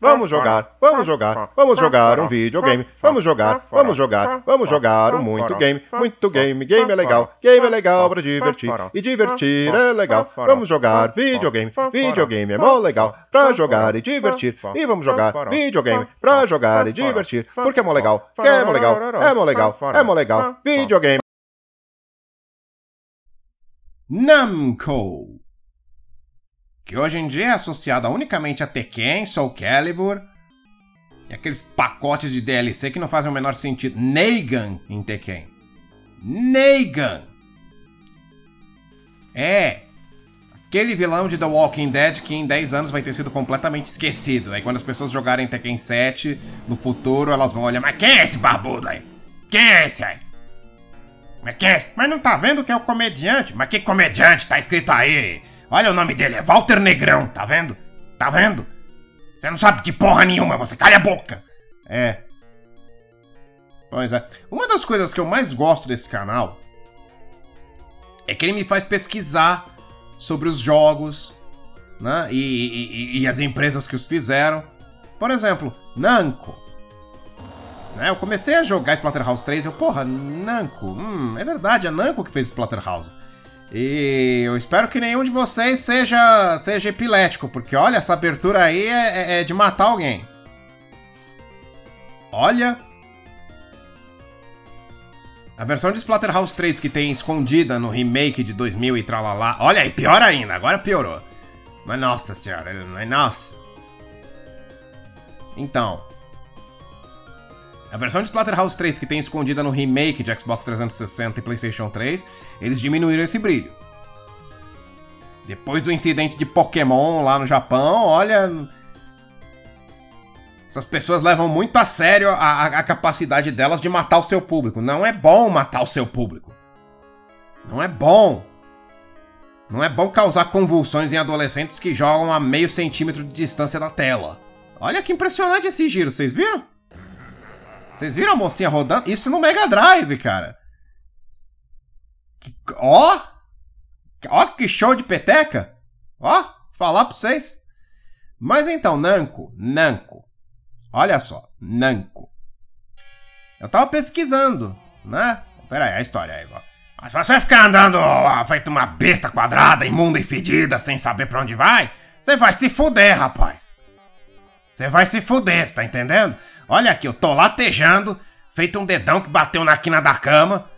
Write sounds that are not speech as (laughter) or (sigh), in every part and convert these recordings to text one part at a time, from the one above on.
Vamos jogar, vamos jogar, vamos jogar um videogame. Vamos jogar, vamos jogar, vamos jogar um muito game, muito game. Game é legal, game é legal pra divertir. E divertir é legal. Vamos jogar videogame, videogame é mó legal pra jogar e divertir. E vamos jogar videogame pra jogar e divertir. Porque é mó legal, que é mó legal, é mó legal, é mó legal. Videogame. Namco, que hoje em dia é associada unicamente a Tekken, Soul Calibur e aqueles pacotes de DLC que não fazem o menor sentido. Negan em Tekken. Negan! É, aquele vilão de The Walking Dead que em 10 anos vai ter sido completamente esquecido. Aí quando as pessoas jogarem Tekken 7 no futuro, elas vão olhar, mas quem é esse barbudo aí? Quem é esse aí? Mas quem é? Mas não tá vendo que é o comediante? Mas que comediante? Tá escrito aí. Olha o nome dele, é Walter Negrão, tá vendo? Tá vendo? Você não sabe de porra nenhuma, você calha a boca. É. Pois é. Uma das coisas que eu mais gosto desse canal é que ele me faz pesquisar sobre os jogos né? e, e, e as empresas que os fizeram. Por exemplo, Namco. Né? Eu comecei a jogar Splatterhouse 3 e eu, porra, Namco, hum, é verdade, é Namco que fez Splatterhouse. E eu espero que nenhum de vocês seja, seja epilético, porque olha, essa abertura aí é, é, é de matar alguém. Olha. A versão de Splatterhouse 3 que tem escondida no remake de 2000 e tralalá. Olha aí, pior ainda, agora piorou. Mas nossa senhora, mas nossa. Então, a versão de Splatterhouse 3 que tem escondida no remake de Xbox 360 e PlayStation 3, eles diminuíram esse brilho. Depois do incidente de Pokémon lá no Japão, olha. Essas pessoas levam muito a sério a, a, a capacidade delas de matar o seu público. Não é bom matar o seu público. Não é bom. Não é bom causar convulsões em adolescentes que jogam a meio centímetro de distância da tela. Olha que impressionante esse giro, vocês viram? Vocês viram a mocinha rodando? Isso no Mega Drive, cara. Ó! Ó que show de peteca! Ó, falar pra vocês. Mas então, Nanko, Nanko. Olha só, Nanko. Eu tava pesquisando, né? Pera aí, a história aí, ó. Mas se você ficar andando feito uma besta quadrada, imunda e fedida, sem saber pra onde vai, você vai se fuder, rapaz. Você vai se fuder, você tá entendendo? Olha aqui, eu tô latejando, feito um dedão que bateu na quina da cama.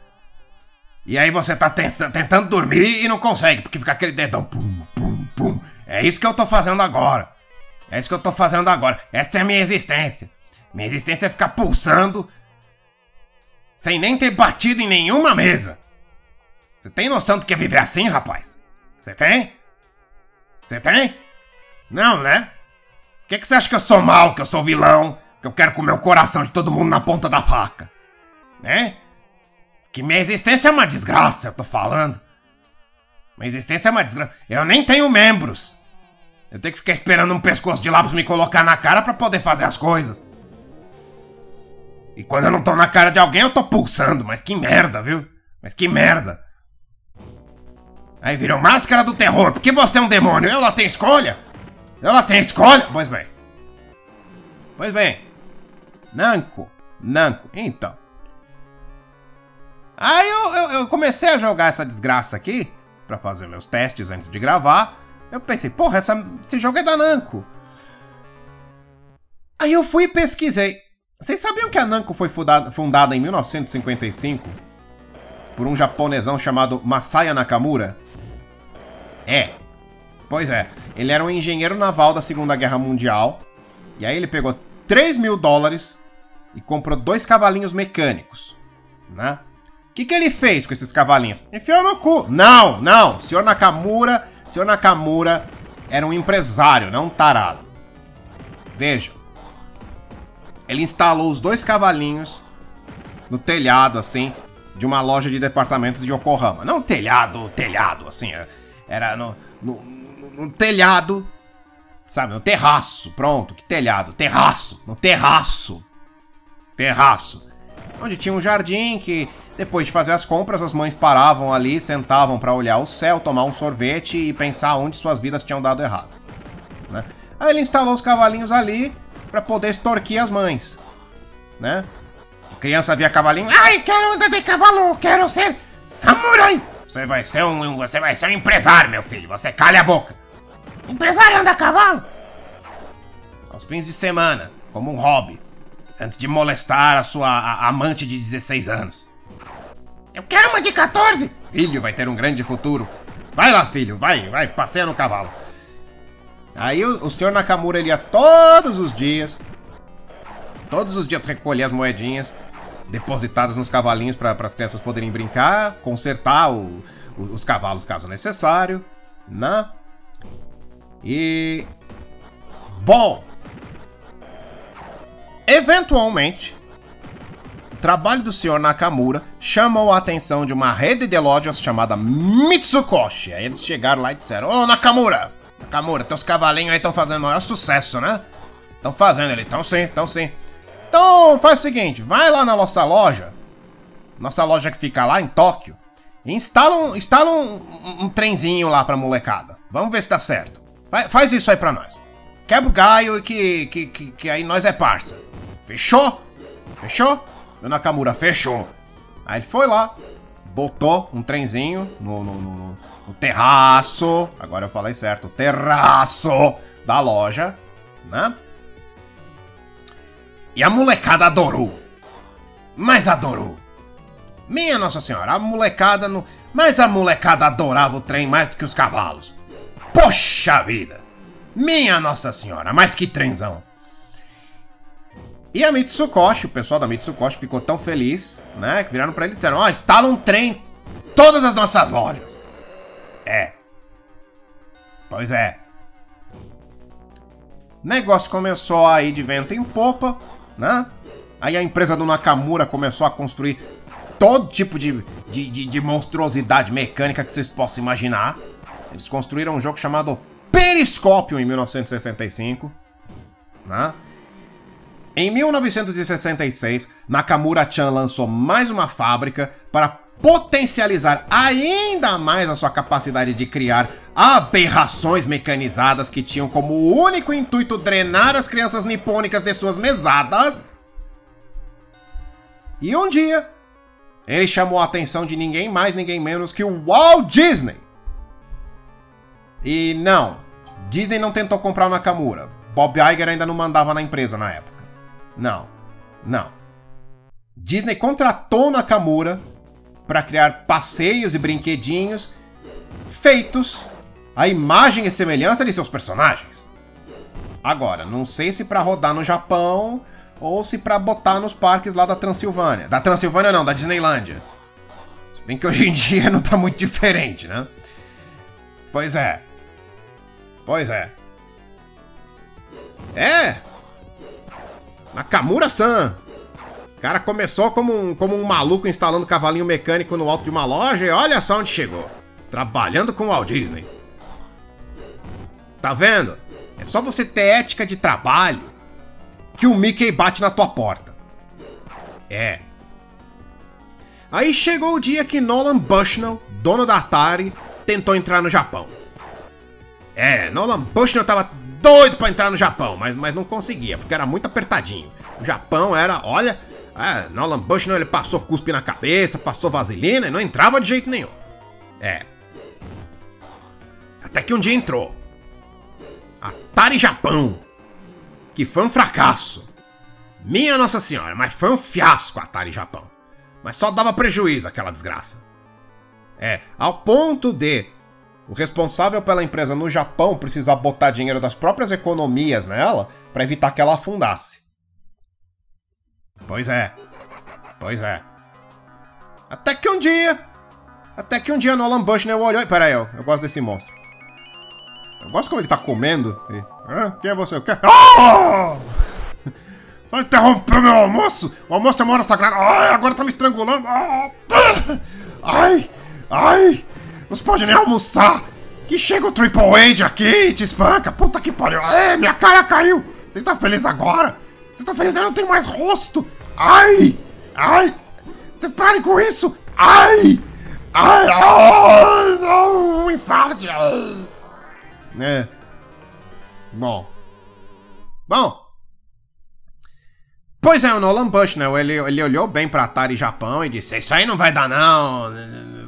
E aí você tá tentando dormir e não consegue, porque fica aquele dedão pum, pum, pum. É isso que eu tô fazendo agora. É isso que eu tô fazendo agora. Essa é a minha existência. Minha existência é ficar pulsando sem nem ter batido em nenhuma mesa. Você tem noção do que é viver assim, rapaz? Você tem? Você tem? Não, né? Que, que você acha que eu sou mal, que eu sou vilão, que eu quero comer o coração de todo mundo na ponta da faca. Né? Que minha existência é uma desgraça, eu tô falando. Minha existência é uma desgraça. Eu nem tenho membros. Eu tenho que ficar esperando um pescoço de lápis me colocar na cara para poder fazer as coisas. E quando eu não tô na cara de alguém, eu tô pulsando. Mas que merda, viu? Mas que merda. Aí virou máscara do terror. Porque você é um demônio. Ela tem escolha? Ela tem escolha? Pois bem. Pois bem. Nanco. Nanco. Então. Aí eu, eu, eu, comecei a jogar essa desgraça aqui, para fazer meus testes antes de gravar. Eu pensei, porra, essa, esse jogo é da Namco. Aí eu fui e pesquisei. Vocês sabiam que a Namco foi fundada, fundada em 1955 por um japonesão chamado Masaya Nakamura? É. Pois é, ele era um engenheiro naval da Segunda Guerra Mundial. E aí ele pegou 3 mil dólares e comprou dois cavalinhos mecânicos, né? O que, que ele fez com esses cavalinhos? Enfiou no cu. Não, não. Senhor Nakamura, senhor Nakamura era um empresário, não um tarado. Veja. Ele instalou os dois cavalinhos no telhado, assim, de uma loja de departamentos de Yokohama. Não telhado, telhado, assim. Era no, no, no telhado Sabe, no terraço. Pronto, que telhado. Terraço. No terraço. Terraço. Onde tinha um jardim que, depois de fazer as compras, as mães paravam ali, sentavam para olhar o céu, tomar um sorvete e pensar onde suas vidas tinham dado errado. Né? Aí ele instalou os cavalinhos ali para poder extorquir as mães, né? A criança via cavalinho, ai, quero andar de cavalo, quero ser samurai. Você vai ser um, você vai ser um empresário, meu filho. Você calha a boca. Empresário anda a cavalo? Aos fins de semana, como um hobby, antes de molestar a sua a, amante de 16 anos. Eu quero uma de 14. Filho, vai ter um grande futuro. Vai lá, filho, vai, vai, passeia no cavalo. Aí o, o senhor Nakamura ele ia todos os dias, todos os dias recolher as moedinhas depositadas nos cavalinhos para as crianças poderem brincar, consertar o, o, os cavalos caso necessário, né? E bom, eventualmente o trabalho do senhor Nakamura chamou a atenção de uma rede de lojas chamada Mitsukoshi. Aí eles chegaram lá e disseram: Ô Nakamura, Nakamura, teus cavalinhos aí estão fazendo maior sucesso, né? Estão fazendo ele, estão sim, estão sim. Então faz o seguinte, vai lá na nossa loja, nossa loja que fica lá em Tóquio, e instala um, instala um, um, um trenzinho lá pra molecada. Vamos ver se dá certo. Vai, faz isso aí pra nós. Quebra o gaio que, que, que, que aí nós é parça. Fechou? Fechou? Meu Nakamura, fechou. Aí ele foi lá, botou um trenzinho no, no, no, no terraço. Agora eu falei certo, terraço da loja, né? E a molecada adorou. Mas adorou. Minha Nossa Senhora, a molecada não. Mas a molecada adorava o trem mais do que os cavalos. Poxa vida! Minha Nossa Senhora, mas que trenzão! E a Mitsukoshi, o pessoal da Mitsukoshi ficou tão feliz, né? Que viraram para ele e disseram: Ó, oh, instala um trem em todas as nossas lojas. É. Pois é. Negócio começou a ir de vento em popa, né? Aí a empresa do Nakamura começou a construir todo tipo de, de, de, de monstruosidade mecânica que vocês possam imaginar. Eles construíram um jogo chamado Periscópio em 1965, né? Em 1966, Nakamura-chan lançou mais uma fábrica para potencializar ainda mais a sua capacidade de criar aberrações mecanizadas que tinham como único intuito drenar as crianças nipônicas de suas mesadas. E um dia, ele chamou a atenção de ninguém mais, ninguém menos que o Walt Disney. E não, Disney não tentou comprar o Nakamura. Bob Iger ainda não mandava na empresa na época. Não, não. Disney contratou Nakamura para criar passeios e brinquedinhos feitos à imagem e semelhança de seus personagens. Agora, não sei se para rodar no Japão ou se para botar nos parques lá da Transilvânia. Da Transilvânia não, da Disneylândia. Se bem que hoje em dia (laughs) não tá muito diferente, né? Pois é. Pois é. É, Nakamura-san! O cara começou como um, como um maluco instalando cavalinho mecânico no alto de uma loja e olha só onde chegou. Trabalhando com o Walt Disney. Tá vendo? É só você ter ética de trabalho que o Mickey bate na tua porta. É. Aí chegou o dia que Nolan Bushnell, dono da Atari, tentou entrar no Japão. É, Nolan Bushnell tava doido para entrar no Japão, mas, mas não conseguia, porque era muito apertadinho. O Japão era, olha, é, Nolan Bush ele passou cuspe na cabeça, passou vaselina e não entrava de jeito nenhum. É. Até que um dia entrou. Atari Japão. Que foi um fracasso. Minha Nossa Senhora, mas foi um fiasco Atari Japão. Mas só dava prejuízo aquela desgraça. É, ao ponto de o responsável pela empresa no Japão precisar botar dinheiro das próprias economias nela para evitar que ela afundasse. Pois é. Pois é. Até que um dia. Até que um dia Nolan Bushnell olhou. Pera aí, eu, eu gosto desse monstro. Eu gosto como ele tá comendo. E, ah, quem é você? O quê? Ah! Só interrompeu meu almoço! O almoço é uma hora sagrada. Ai, agora tá me estrangulando. Ah! Ai! Ai! Não pode nem almoçar! Que chega o Triple H aqui e te espanca! Puta que pariu! É, minha cara caiu! Você está feliz agora? Você está feliz? Eu não tenho mais rosto! Ai! Ai! Você pare com isso! Ai! Ai! ai não! Um infarto! É. Bom. Bom. Pois é, o Nolan Bush, né? Ele, ele olhou bem pra Atari Japão e disse: Isso aí não vai dar, não.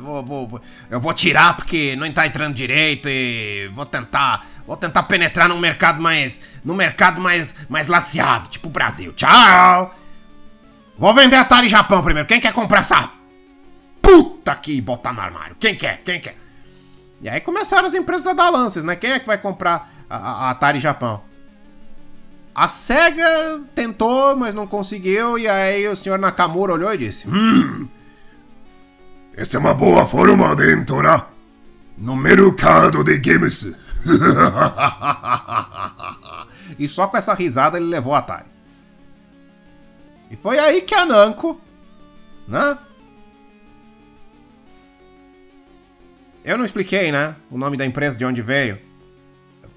Vou, vou, eu vou tirar porque não tá entrando direito e vou tentar. Vou tentar penetrar num mercado mais. num mercado mais, mais laceado, tipo o Brasil. Tchau! Vou vender Atari Japão primeiro. Quem quer comprar essa puta aqui e botar no armário? Quem quer? Quem quer? E aí começaram as empresas a dar lances, né? Quem é que vai comprar a, a Atari Japão? A SEGA tentou, mas não conseguiu, e aí o senhor Nakamura olhou e disse: Hum, essa é uma boa forma de entrar no mercado de games. (laughs) e só com essa risada ele levou a Atari. E foi aí que a Namco, né? Eu não expliquei, né? O nome da empresa de onde veio.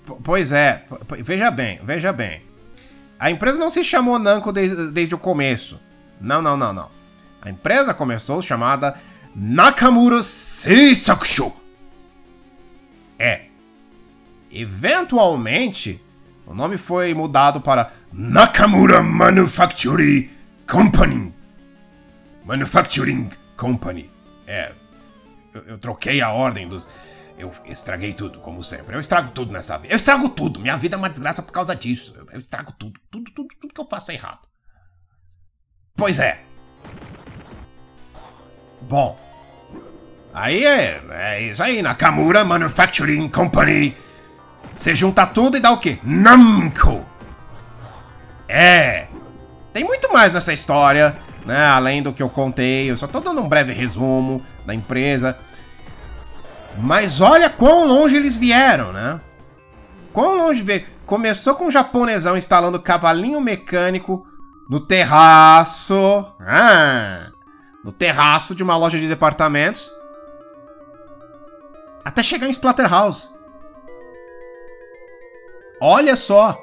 P pois é, veja bem, veja bem. A empresa não se chamou Namco desde, desde o começo. Não, não, não, não. A empresa começou chamada Nakamura Seisakusho. É. Eventualmente, o nome foi mudado para Nakamura Manufacturing Company. Manufacturing Company. É. Eu, eu troquei a ordem dos. Eu estraguei tudo, como sempre. Eu estrago tudo nessa vida. Eu estrago tudo. Minha vida é uma desgraça por causa disso. Eu estrago tudo. Tudo, tudo, tudo que eu faço é errado. Pois é. Bom. Aí é, é isso aí. Nakamura Manufacturing Company. Você junta tudo e dá o quê? Namco. É. Tem muito mais nessa história, né? Além do que eu contei. Eu só tô dando um breve resumo da empresa. Mas olha quão longe eles vieram, né? Quão longe veio. Começou com um japonesão instalando cavalinho mecânico no terraço. Ah, no terraço de uma loja de departamentos. Até chegar em Splatterhouse. Olha só.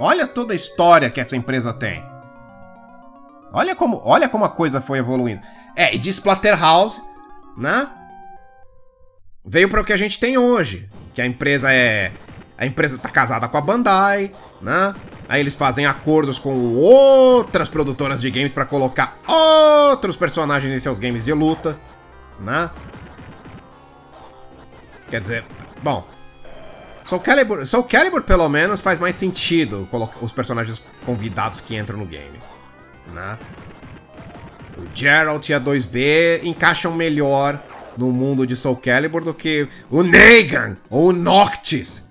Olha toda a história que essa empresa tem. Olha como, olha como a coisa foi evoluindo. É, e de Splatterhouse, né? veio para o que a gente tem hoje, que a empresa é a empresa tá casada com a Bandai, né? Aí eles fazem acordos com outras produtoras de games para colocar outros personagens em seus games de luta, né? Quer dizer, bom, Soul Calibur, Soul Calibur pelo menos faz mais sentido colocar os personagens convidados que entram no game, né? O Geralt e a 2B encaixam melhor no mundo de Soul Calibur do que o Negan ou o Noctis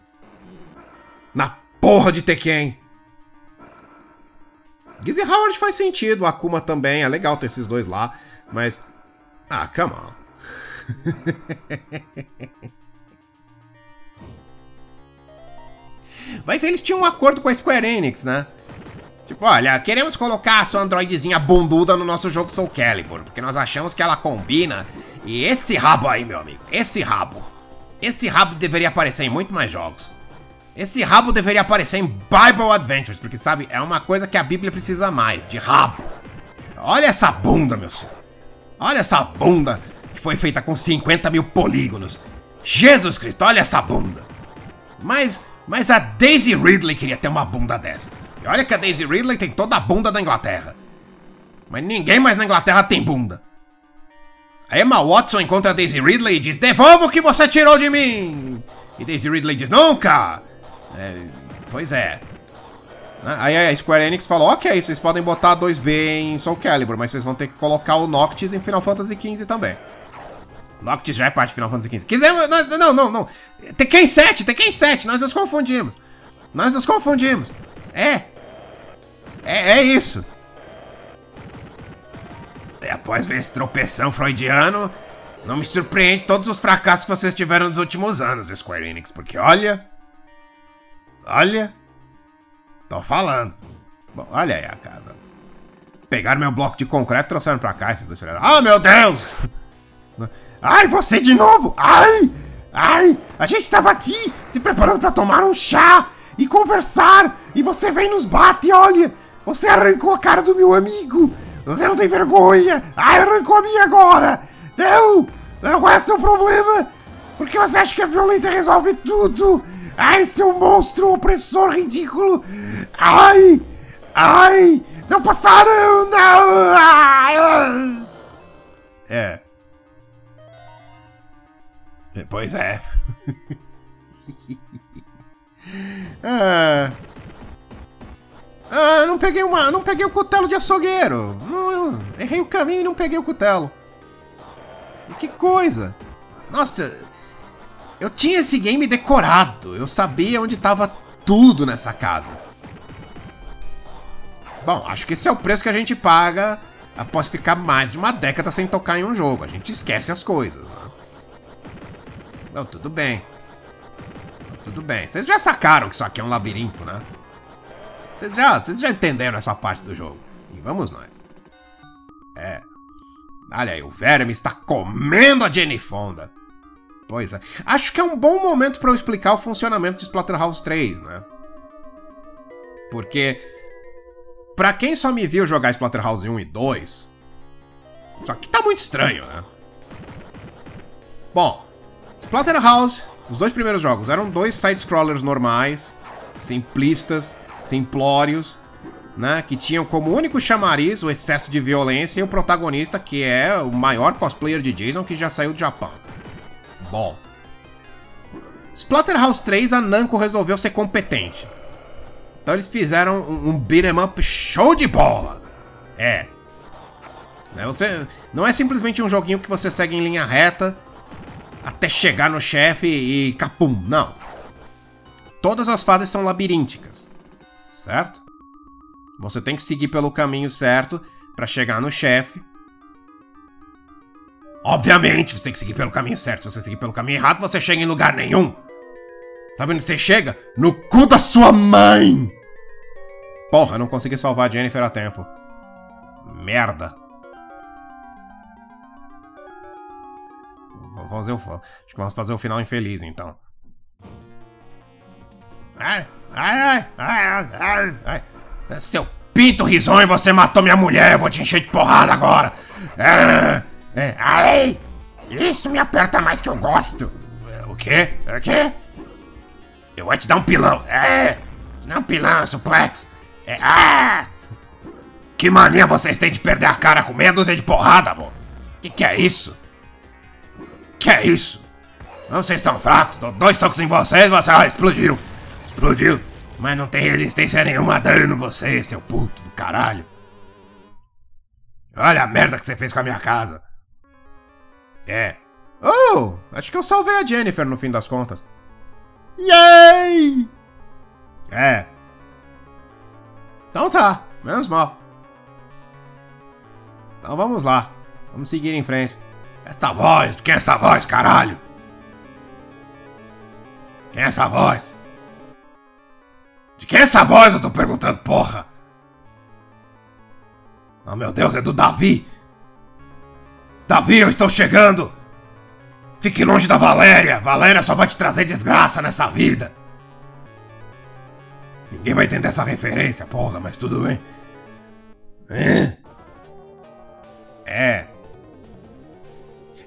na porra de Tekken. Gizzy Howard faz sentido, Akuma também, é legal ter esses dois lá, mas. Ah, come on. (laughs) Vai ver, eles tinham um acordo com a Square Enix, né? Tipo, olha, queremos colocar a sua androidezinha bunduda no nosso jogo Soul Calibur, porque nós achamos que ela combina. E esse rabo aí, meu amigo, esse rabo. Esse rabo deveria aparecer em muito mais jogos. Esse rabo deveria aparecer em Bible Adventures, porque sabe, é uma coisa que a Bíblia precisa mais, de rabo. Olha essa bunda, meu senhor. Olha essa bunda que foi feita com 50 mil polígonos. Jesus Cristo, olha essa bunda. Mas, mas a Daisy Ridley queria ter uma bunda dessas. E olha que a Daisy Ridley tem toda a bunda da Inglaterra. Mas ninguém mais na Inglaterra tem bunda. A Emma Watson encontra a Daisy Ridley e diz: Devolva o que você tirou de mim! E Daisy Ridley diz: Nunca! É, pois é. Aí a Square Enix falou: Ok, vocês podem botar 2B em Soul Calibur, mas vocês vão ter que colocar o Noctis em Final Fantasy XV também. O Noctis já é parte de Final Fantasy XV. Quisemos. Não, não, não. Tekken 7, Tekken 7, nós nos confundimos. Nós nos confundimos. É, é, é isso. E após ver esse tropeção freudiano, não me surpreende todos os fracassos que vocês tiveram nos últimos anos, Square Enix, porque olha. Olha. Tô falando. Bom, olha aí a casa. Pegaram meu bloco de concreto e trouxeram pra cá. Ah, oh, meu Deus! Ai, você de novo! Ai! Ai! A gente estava aqui se preparando para tomar um chá e conversar! E você vem e nos bate, olha! Você arrancou a cara do meu amigo! Você não tem vergonha! Ai, arrancou a minha agora! Não! Não, qual é seu problema? Porque você acha que a violência resolve tudo? Ai, seu monstro opressor ridículo! Ai! Ai! Não passaram! Não! Ai! É. É, Pois é. (laughs) ah. Ah, não peguei uma, não peguei o cutelo de açougueiro. Não, errei o caminho e não peguei o cutelo. Que coisa. Nossa, eu tinha esse game decorado. Eu sabia onde estava tudo nessa casa. Bom, acho que esse é o preço que a gente paga após ficar mais de uma década sem tocar em um jogo. A gente esquece as coisas. Né? Não, tudo bem. Tudo bem. Vocês já sacaram que isso aqui é um labirinto, né? Vocês já, vocês já entenderam essa parte do jogo. E vamos nós. É. Olha aí, o verme está comendo a Jenny Fonda. Pois é. Acho que é um bom momento para eu explicar o funcionamento de Splatterhouse 3, né? Porque Pra quem só me viu jogar Splatterhouse 1 e 2, isso aqui tá muito estranho, né? Bom, Splatterhouse, os dois primeiros jogos eram dois side-scrollers normais, simplistas, simplórios, né? Que tinham como único chamariz o excesso de violência e o protagonista, que é o maior cosplayer de Jason que já saiu do Japão. Bom. Splatterhouse 3, a Namco resolveu ser competente. Então eles fizeram um, um beat'em up show de bola. É. Né, você, não é simplesmente um joguinho que você segue em linha reta até chegar no chefe e capum. Não. Todas as fases são labirínticas. Certo? Você tem que seguir pelo caminho certo para chegar no chefe. Obviamente, você tem que seguir pelo caminho certo. Se você seguir pelo caminho errado, você chega em lugar nenhum. Sabe onde você chega? No cu da sua mãe! Porra, não consegui salvar a Jennifer a tempo. Merda. Fazer o, acho que vamos fazer o final infeliz, então. Ai, ai, ai, ai, ai, ai. Seu pinto risonho, você matou minha mulher, eu vou te encher de porrada agora. Ah, é, ai, isso me aperta mais que eu gosto. O quê? O quê? Eu vou te dar um pilão. É, um pilão, é suplex. É, ah! Que mania vocês têm de perder a cara com meia dúzia de porrada, amor? Que que é isso? Que é isso? Vocês são fracos, dou dois socos em vocês, você ah, explodiu. Explodiu. Mas não tem resistência nenhuma a dano você, seu puto do caralho. Olha a merda que você fez com a minha casa. É. Oh, acho que eu salvei a Jennifer no fim das contas. Yay! É. Então tá, menos mal. Então vamos lá. Vamos seguir em frente. Esta voz, quem é essa voz, caralho? Quem é essa voz? De quem é essa voz? Eu tô perguntando, porra! Oh meu Deus, é do Davi! Davi, eu estou chegando! Fique longe da Valéria! Valéria só vai te trazer desgraça nessa vida! Ninguém vai entender essa referência, porra, mas tudo bem. É. É.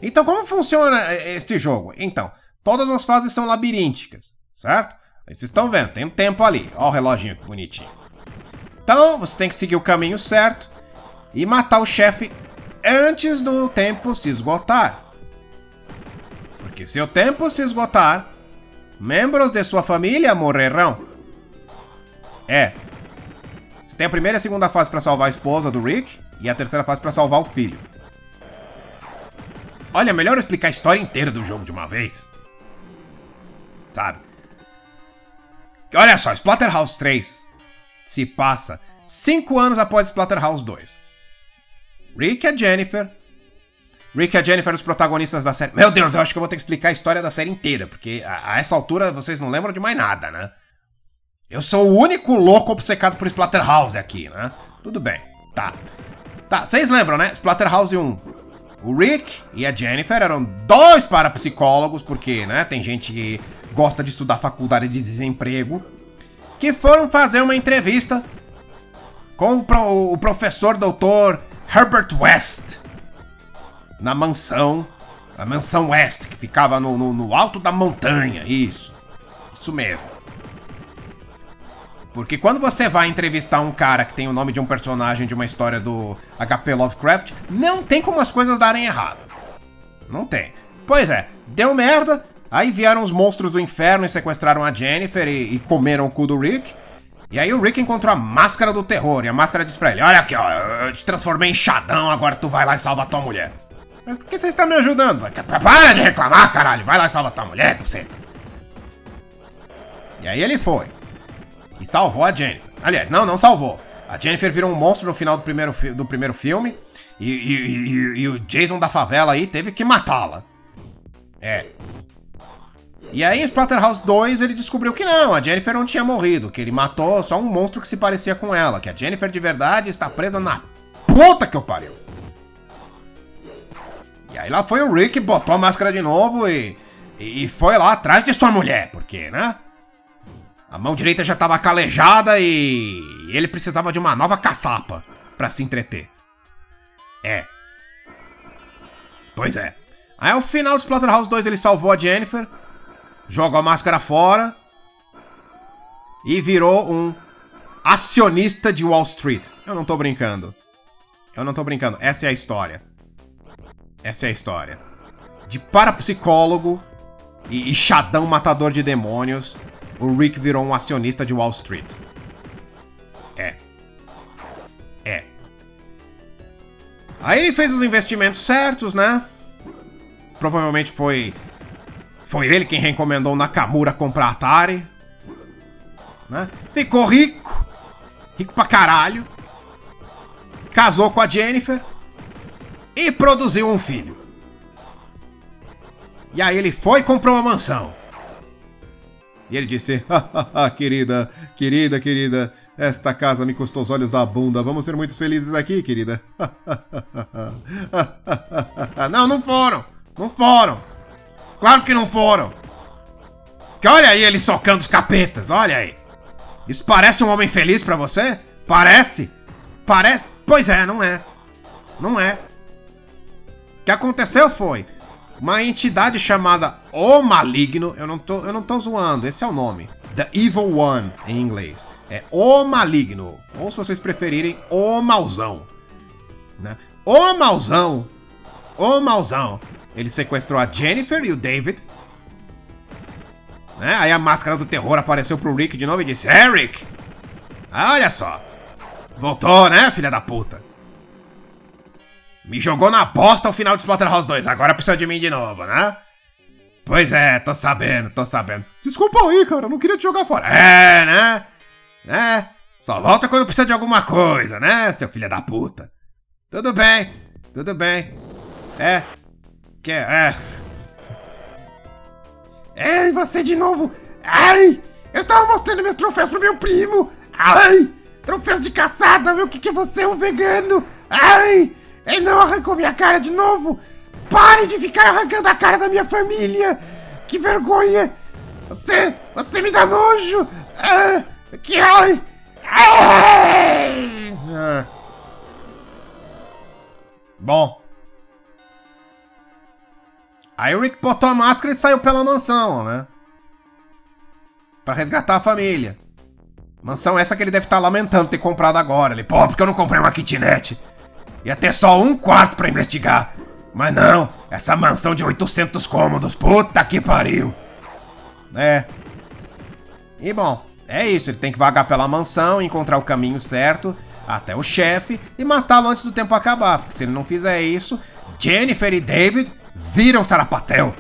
Então, como funciona este jogo? Então, todas as fases são labirínticas, certo? Vocês estão vendo, tem um tempo ali. Olha o reloginho bonitinho. Então, você tem que seguir o caminho certo e matar o chefe antes do tempo se esgotar. Porque se o tempo se esgotar, membros de sua família morrerão. É. Você tem a primeira e a segunda fase para salvar a esposa do Rick e a terceira fase para salvar o filho. Olha, melhor explicar a história inteira do jogo de uma vez. Sabe? Olha só, Splatterhouse 3 se passa 5 anos após Splatterhouse 2. Rick e Jennifer. Rick e Jennifer, os protagonistas da série. Meu Deus, eu acho que eu vou ter que explicar a história da série inteira, porque a, a essa altura vocês não lembram de mais nada, né? Eu sou o único louco obcecado por Splatterhouse aqui, né? Tudo bem, tá. Tá, vocês lembram, né? Splatterhouse 1. O Rick e a Jennifer eram dois parapsicólogos, porque, né, tem gente que gosta de estudar faculdade de desemprego, que foram fazer uma entrevista com o, pro, o professor doutor Herbert West na mansão, a mansão West, que ficava no, no, no alto da montanha, isso, isso mesmo. Porque quando você vai entrevistar um cara que tem o nome de um personagem de uma história do HP Lovecraft, não tem como as coisas darem errado. Não tem. Pois é, deu merda, aí vieram os monstros do inferno e sequestraram a Jennifer e, e comeram o cu do Rick. E aí o Rick encontrou a máscara do terror e a máscara disse pra ele: Olha aqui, ó, eu te transformei em chadão, agora tu vai lá e salva tua mulher. Mas por que você está me ajudando? Para de reclamar, caralho, vai lá e salva tua mulher, você. E aí ele foi e salvou a Jennifer. Aliás, não, não salvou. A Jennifer virou um monstro no final do primeiro, do primeiro filme e, e, e, e o Jason da favela aí teve que matá-la. É. E aí em Splatterhouse 2 ele descobriu que não, a Jennifer não tinha morrido, que ele matou só um monstro que se parecia com ela, que a Jennifer de verdade está presa na puta que eu pariu. E aí lá foi o Rick, botou a máscara de novo e, e foi lá atrás de sua mulher, porque, né? A mão direita já estava calejada e ele precisava de uma nova caçapa para se entreter. É. Pois é. Aí ao final do Splatterhouse 2 ele salvou a Jennifer, jogou a máscara fora e virou um acionista de Wall Street. Eu não tô brincando. Eu não tô brincando. Essa é a história. Essa é a história. De parapsicólogo e, e matador de demônios, o Rick virou um acionista de Wall Street. É. É. Aí ele fez os investimentos certos, né? Provavelmente foi. Foi ele quem recomendou Nakamura comprar Atari. Né? Ficou rico. Rico pra caralho. Casou com a Jennifer. E produziu um filho. E aí ele foi e comprou uma mansão. E ele disse: querida, querida, querida, esta casa me custou os olhos da bunda. Vamos ser muito felizes aqui, querida. (laughs) não, não foram. Não foram. Claro que não foram. Que olha aí ele socando os capetas, olha aí. Isso parece um homem feliz para você? Parece? Parece? Pois é, não é. Não é. O que aconteceu foi, uma entidade chamada O Maligno, eu não tô, eu não tô zoando, esse é o nome. The Evil One em inglês. É O Maligno, ou se vocês preferirem, O Mauzão. Né? O Mauzão, O Mauzão, ele sequestrou a Jennifer e o David. Né? Aí a máscara do terror apareceu pro Rick de novo e disse: Eric, olha só, voltou, né, filha da puta? Me jogou na bosta ao final de Splatterhouse 2, agora precisa de mim de novo, né? Pois é, tô sabendo, tô sabendo. Desculpa aí, cara, não queria te jogar fora. É, né? É, só volta quando precisa de alguma coisa, né, seu filho da puta? Tudo bem, tudo bem. É, que é... É, você de novo. Ai, eu estava mostrando meus troféus pro meu primo. Ai, troféus de caçada, meu, o que que é você, um vegano? Ai... Ele não arrancou minha cara de novo! Pare de ficar arrancando a cara da minha família! Que vergonha! Você. Você me dá nojo! Ah, que. Ai! ai! Ah. Bom. Aí o Rick botou a máscara e saiu pela mansão, né? Pra resgatar a família. Mansão essa que ele deve estar lamentando ter comprado agora. Ele, pô, porque eu não comprei uma kitnet? Ia ter só um quarto para investigar. Mas não, essa mansão de 800 cômodos, puta que pariu. É. E bom, é isso, ele tem que vagar pela mansão, encontrar o caminho certo até o chefe e matá-lo antes do tempo acabar, porque se ele não fizer isso, Jennifer e David viram Sarapatel.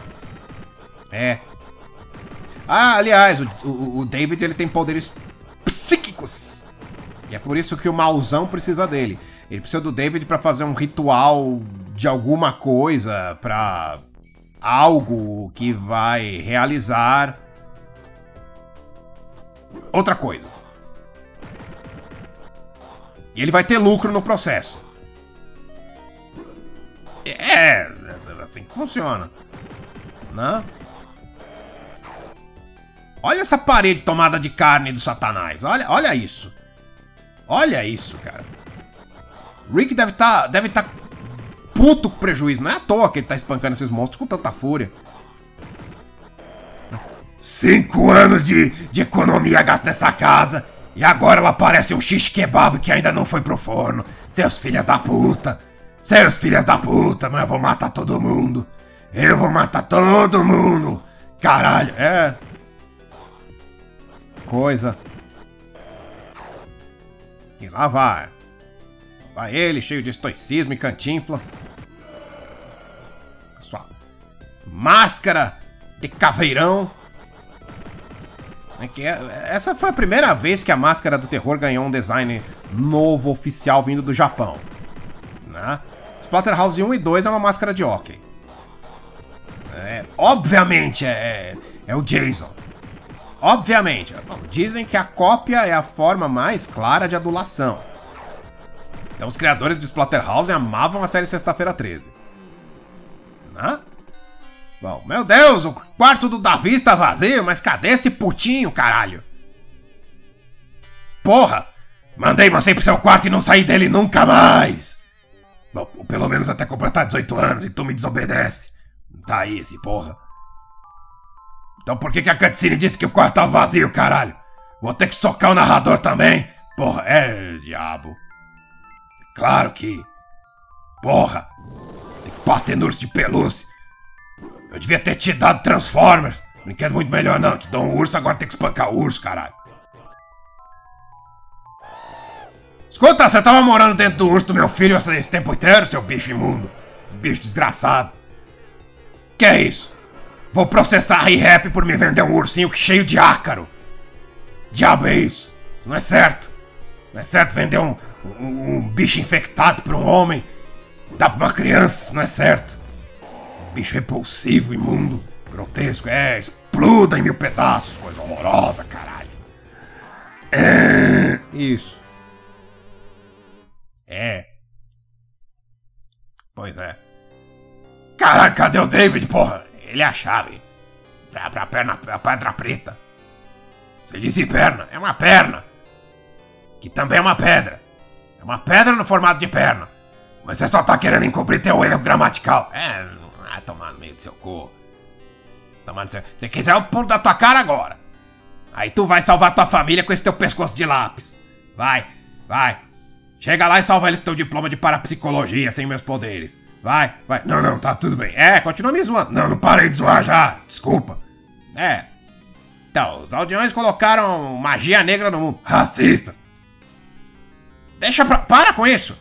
É. Ah, aliás, o, o, o David ele tem poderes psíquicos. E é por isso que o mauzão precisa dele. Ele precisa do David para fazer um ritual de alguma coisa, para algo que vai realizar outra coisa. E ele vai ter lucro no processo. É, assim que funciona. Né? Olha essa parede tomada de carne do satanás. Olha, olha isso. Olha isso, cara. Rick deve estar tá, deve tá puto com prejuízo. Não é à toa que ele tá espancando esses monstros com tanta fúria. Cinco anos de, de economia gasto nessa casa. E agora ela parece um x kebab que ainda não foi pro forno. Seus filhos da puta. Seus filhos da puta, mas eu vou matar todo mundo. Eu vou matar todo mundo. Caralho, é. Coisa. E lá vai. Vai ele, cheio de estoicismo e cantinflas. Sua máscara de caveirão. É é- essa foi a primeira vez que a máscara do terror ganhou um design novo, oficial, vindo do Japão. Né? Splatterhouse 1 e 2 é uma máscara de hockey. É, obviamente é, é, é o Jason. Obviamente. Bom, dizem que a cópia é a forma mais clara de adulação. Então os criadores de Splatterhouse amavam a série Sexta-feira 13. Né? Bom, meu Deus, o quarto do Davi está vazio, mas cadê esse putinho, caralho? Porra! Mandei você pro seu quarto e não saí dele nunca mais! Bom, pelo menos até completar 18 anos e tu me desobedece. Tá aí esse porra. Então por que, que a cutscene disse que o quarto tá vazio, caralho? Vou ter que socar o narrador também? Porra, é diabo. Claro que. Porra! Tem que bater no urso de pelúcia. Eu devia ter te dado Transformers. Brinquedo muito melhor não. Te dou um urso, agora tem que espancar o urso, caralho. Escuta, você tava morando dentro do urso do meu filho esse tempo inteiro, seu bicho imundo. Bicho desgraçado. Que é isso? Vou processar a Rap por me vender um ursinho cheio de ácaro. Diabo é isso? Não é certo. Não é certo vender um, um, um bicho infectado pra um homem. Dá pra uma criança, não é certo. Um bicho repulsivo, imundo, grotesco. É, exploda em mil pedaços. Coisa horrorosa, caralho. É, isso. É. Pois é. Caralho, cadê o David, porra? Ele é a chave. Pra, pra perna, pra pedra preta. Você disse perna, é uma perna. Que também é uma pedra. Uma pedra no formato de perna. Mas você só tá querendo encobrir teu erro gramatical. É, ah, tomar no meio do seu cu. Tomar no seu... Se quiser, eu pulo da tua cara agora. Aí tu vai salvar tua família com esse teu pescoço de lápis. Vai, vai. Chega lá e salva ele com teu diploma de parapsicologia sem meus poderes. Vai, vai. Não, não, tá tudo bem. É, continua me zoando. Não, não parei de zoar já. Desculpa. É. Então, os aldeões colocaram magia negra no mundo. Racistas. Deixa pra... Para com isso.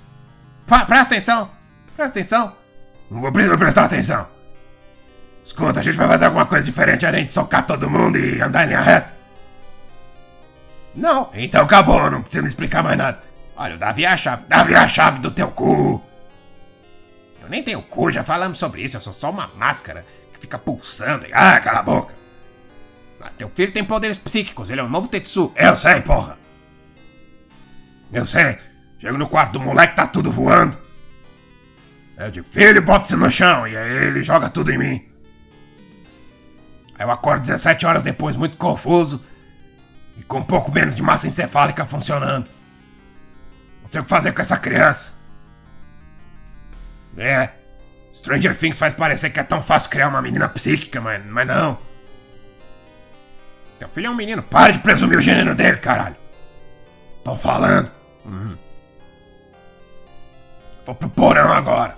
Pa- presta atenção. Presta atenção. Não vou precisar prestar atenção. Escuta, a gente vai fazer alguma coisa diferente além de socar todo mundo e andar em linha reta. Não. Então acabou, não precisa me explicar mais nada. Olha, o Davi é a chave. Davi é a chave do teu cu. Eu nem tenho cu, já falamos sobre isso. Eu sou só uma máscara que fica pulsando. e- Ah, cala a boca. Ah, teu filho tem poderes psíquicos, ele é o novo Tetsu. Eu sei, porra. Eu sei. Chego no quarto do moleque, tá tudo voando. Eu digo, filho, bota-se no chão. E aí ele joga tudo em mim. Aí eu acordo 17 horas depois, muito confuso. E com um pouco menos de massa encefálica funcionando. Não sei o que fazer com essa criança. É. Stranger Things faz parecer que é tão fácil criar uma menina psíquica, mas, mas não. Teu filho é um menino. Para de presumir o gênero dele, caralho. Tô falando. Vou pro porão agora.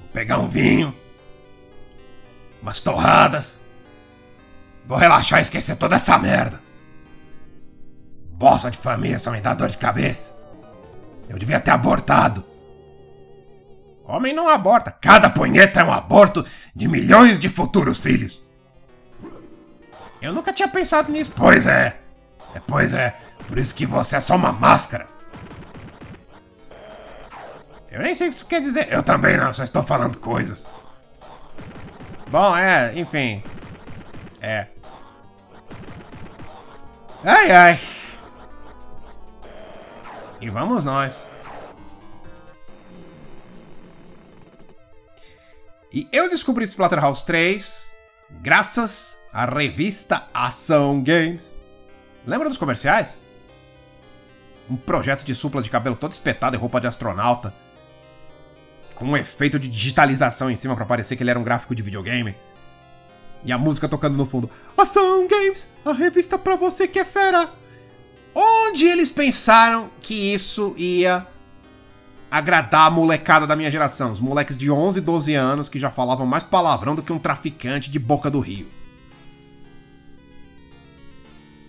Vou pegar um vinho. Umas torradas. Vou relaxar e esquecer toda essa merda. Bosta de família só me dá dor de cabeça. Eu devia ter abortado. Homem não aborta. Cada punheta é um aborto de milhões de futuros filhos. Eu nunca tinha pensado nisso. Pois é. é. Pois é. Por isso que você é só uma máscara. Eu nem sei o que isso quer dizer. Eu também não, só estou falando coisas. Bom, é, enfim. É. Ai, ai. E vamos nós. E eu descobri Splatterhouse 3 graças à revista Ação Games. Lembra dos comerciais? Um projeto de supla de cabelo todo espetado e roupa de astronauta. Com um efeito de digitalização em cima para parecer que ele era um gráfico de videogame. E a música tocando no fundo. Ação Games, a revista pra você que é fera. Onde eles pensaram que isso ia agradar a molecada da minha geração? Os moleques de 11, 12 anos que já falavam mais palavrão do que um traficante de boca do rio.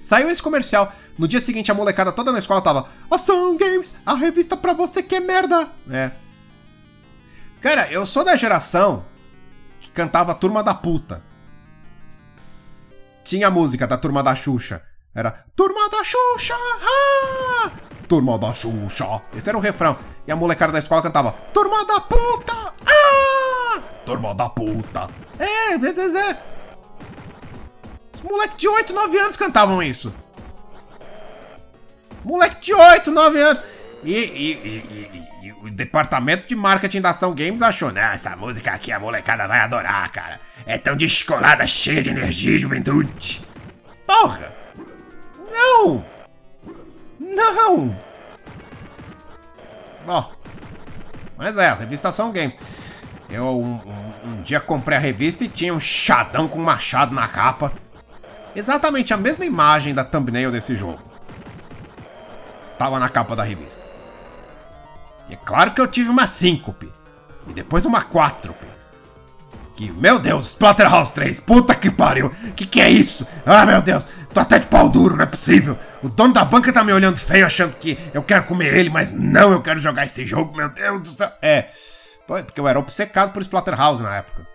Saiu esse comercial. No dia seguinte, a molecada toda na escola tava Ação Games, a revista pra você que é merda. É. Cara, eu sou da geração que cantava Turma da Puta. Tinha a música da Turma da Xuxa. Era Turma da Xuxa! Ah! Turma da Xuxa! Esse era o refrão. E a molecada da escola cantava Turma da Puta! Ah! Turma da Puta! É, é, é. Os moleques de 8, 9 anos cantavam isso. Moleque de 8, 9 anos. E, e, e, e, o departamento de marketing da Ação Games achou: não, essa música aqui a molecada vai adorar, cara. É tão descolada, cheia de energia e juventude. Porra! Não! Não! Ó. Mas é, a revista Ação Games. Eu um, um, um dia comprei a revista e tinha um chadão com um machado na capa. Exatamente a mesma imagem da thumbnail desse jogo. Tava na capa da revista. E é claro que eu tive uma síncope. E depois uma quádruple. Que, meu Deus, Splatterhouse 3, puta que pariu. Que que é isso? Ah, meu Deus, tô até de pau duro, não é possível. O dono da banca tá me olhando feio, achando que eu quero comer ele, mas não, eu quero jogar esse jogo, meu Deus do céu. É, porque eu era obcecado por Splatterhouse na época.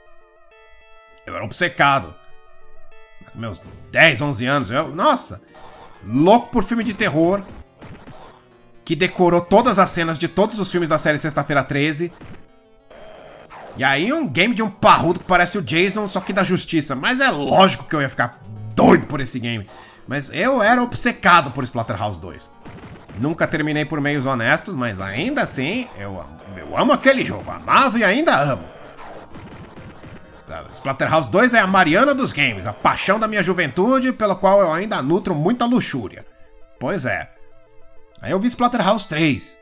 Eu era obcecado meus 10, 11 anos, eu, nossa, louco por filme de terror, que decorou todas as cenas de todos os filmes da série Sexta-feira 13. E aí um game de um parrudo que parece o Jason, só que da justiça. Mas é lógico que eu ia ficar doido por esse game. Mas eu era obcecado por Splatterhouse 2. Nunca terminei por meios honestos, mas ainda assim, eu, eu amo aquele jogo. Amava e ainda amo. Splatterhouse 2 é a Mariana dos games, a paixão da minha juventude, pela qual eu ainda nutro muita luxúria. Pois é. Aí eu vi Splatterhouse 3.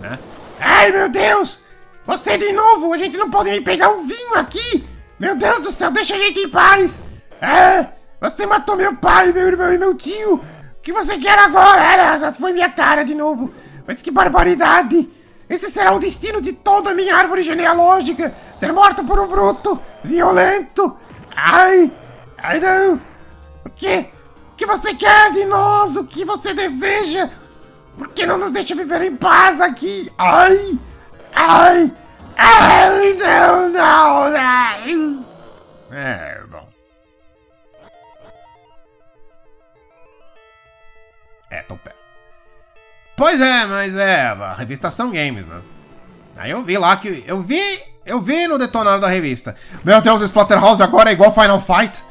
Né? Ai meu Deus! Você de novo! A gente não pode me pegar um vinho aqui! Meu Deus do céu, deixa a gente em paz! É! Você matou meu pai, meu irmão e meu tio! O que você quer agora? É, já foi minha cara de novo! Mas que barbaridade! Esse será o destino de toda a minha árvore genealógica! Ser morto por um bruto, violento! Ai! Ai não! O que? O que você quer de nós? O que você deseja? Por que não nos deixa viver em paz aqui? Ai! Ai! Ai! Não, não, não! É, bom. É, tô perto. Pois é, mas é, a revista Ação Games, né? Aí eu vi lá que. Eu vi. Eu vi no detonado da revista. Meu Deus, Splatterhouse agora é igual Final Fight.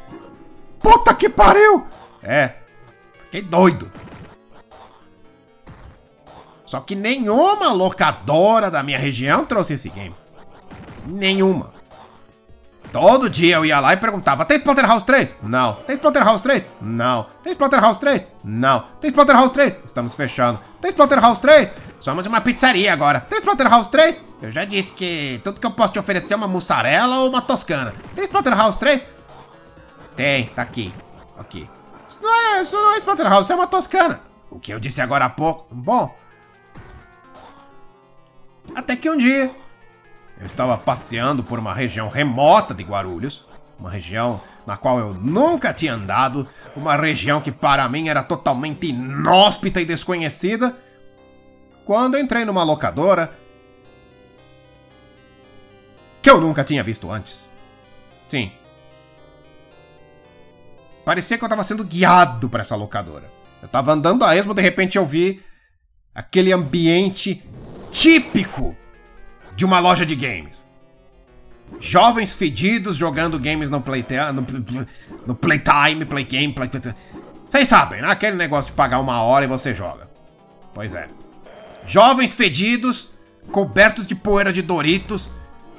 Puta que pariu! É. Fiquei doido. Só que nenhuma locadora da minha região trouxe esse game. Nenhuma. Todo dia eu ia lá e perguntava: tem Splatterhouse 3? Não. Tem Splatterhouse 3? Não. Tem Splatterhouse 3? Não. Tem Splatterhouse 3? Estamos fechando. Tem Splatterhouse 3? Somos uma pizzaria agora. Tem Splatterhouse 3? Eu já disse que tudo que eu posso te oferecer é uma mussarela ou uma toscana. Tem Splatterhouse 3? Tem, tá aqui. Aqui. Isso não é, isso não é Splatterhouse, isso é uma toscana. O que eu disse agora há pouco. Bom. Até que um dia eu estava passeando por uma região remota de Guarulhos, uma região na qual eu nunca tinha andado, uma região que para mim era totalmente inóspita e desconhecida, quando entrei numa locadora que eu nunca tinha visto antes. Sim. Parecia que eu estava sendo guiado para essa locadora. Eu estava andando a esmo, de repente eu vi aquele ambiente típico de uma loja de games. Jovens fedidos jogando games no Playtime, no, no Playtime, Play Game. Vocês sabem, né? Aquele negócio de pagar uma hora e você joga. Pois é. Jovens fedidos, cobertos de poeira de Doritos,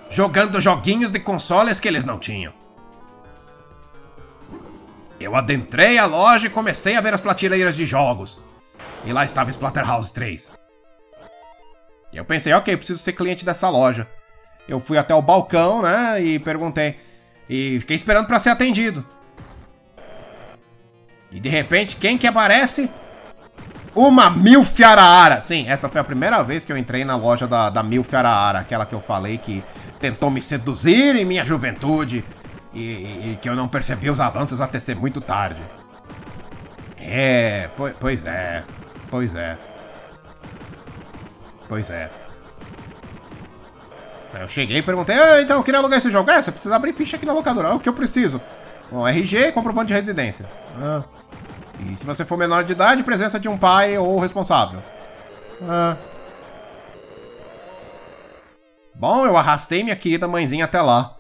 jogando joguinhos de consoles que eles não tinham. Eu adentrei a loja e comecei a ver as prateleiras de jogos. E lá estava Splatterhouse 3. Eu pensei, ok, preciso ser cliente dessa loja. Eu fui até o balcão, né, e perguntei. E fiquei esperando para ser atendido. E de repente, quem que aparece? Uma Milf Araara. Sim, essa foi a primeira vez que eu entrei na loja da, da Milf Araara, aquela que eu falei que tentou me seduzir em minha juventude e, e, e que eu não percebi os avanços até ser muito tarde. É, pois, pois é, pois é. Pois é. Eu cheguei e perguntei, ah, então eu queria alugar esse jogo. É, você precisa abrir ficha aqui na locadora. Ah, o que eu preciso? Bom, RG e comprovante de residência. Ah. E se você for menor de idade, presença de um pai ou responsável. Ah. Bom, eu arrastei minha querida mãezinha até lá.